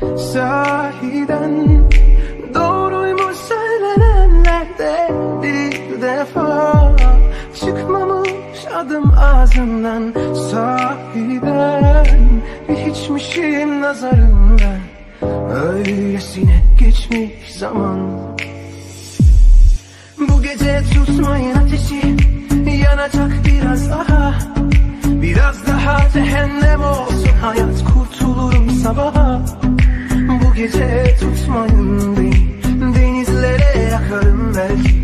Sahiden doğruymuş söylenenler de bir defa Çıkmamış adım ağzından Sahiden bir hiçmişim nazarından Öylesine geçmiş zaman. Bu gece tutmayın ateşi Yanacak biraz daha. Biraz daha cehennem olsun hayat Kurtulurum sabaha gece tutmayın beni Denizlere yakarım belki.